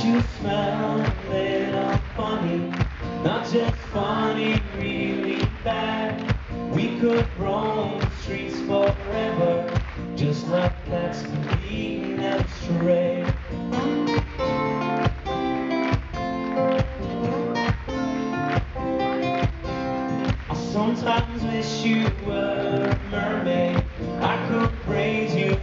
you smell a little funny? Not just funny, really bad. We could roam the streets forever, just like cats being out stray. I sometimes wish you were a mermaid. I could raise you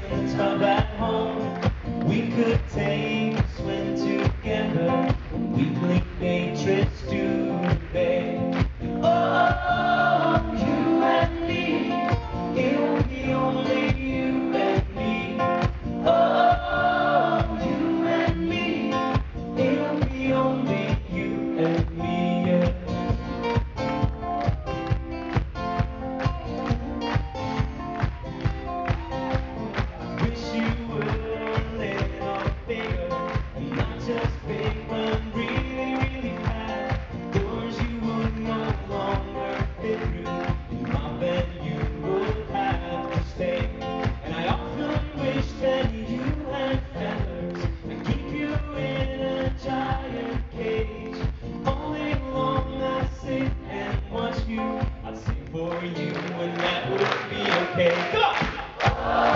for you, and that would be okay. Come on!